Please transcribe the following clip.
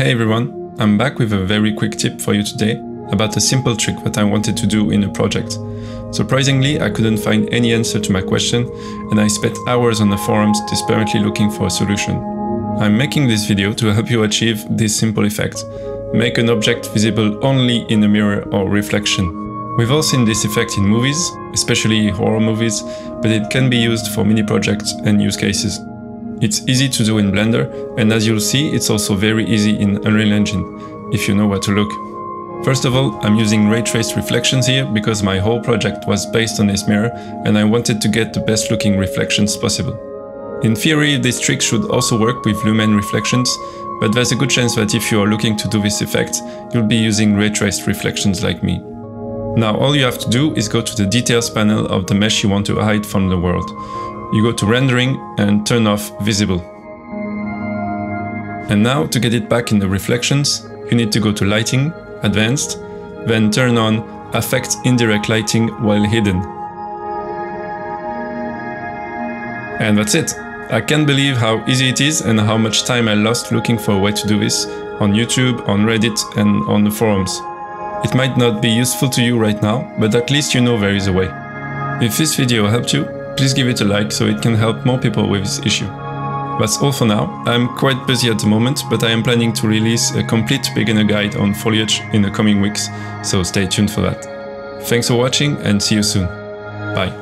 Hey everyone, I'm back with a very quick tip for you today about a simple trick that I wanted to do in a project. Surprisingly, I couldn't find any answer to my question and I spent hours on the forums desperately looking for a solution. I'm making this video to help you achieve this simple effect. Make an object visible only in a mirror or reflection. We've all seen this effect in movies, especially horror movies, but it can be used for mini projects and use cases. It's easy to do in Blender, and as you'll see, it's also very easy in Unreal Engine, if you know where to look. First of all, I'm using ray traced reflections here because my whole project was based on this mirror and I wanted to get the best looking reflections possible. In theory, this trick should also work with Lumen reflections, but there's a good chance that if you are looking to do this effect, you'll be using ray traced reflections like me. Now all you have to do is go to the details panel of the mesh you want to hide from the world. You go to rendering and turn off visible. And now to get it back in the reflections, you need to go to lighting, advanced, then turn on affect indirect lighting while hidden. And that's it. I can't believe how easy it is and how much time I lost looking for a way to do this on YouTube, on Reddit and on the forums. It might not be useful to you right now, but at least you know there is a way. If this video helped you, please give it a like so it can help more people with this issue. That's all for now. I'm quite busy at the moment, but I am planning to release a complete beginner guide on foliage in the coming weeks, so stay tuned for that. Thanks for watching and see you soon. Bye.